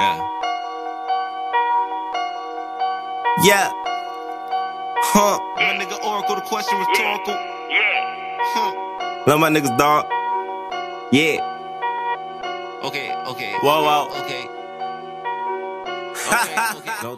Yeah. Yeah. Huh. My nigga Oracle, the question rhetorical. Yeah. Huh. Love my niggas, dog. Yeah. Okay, okay. Whoa, whoa. Okay. Okay, okay.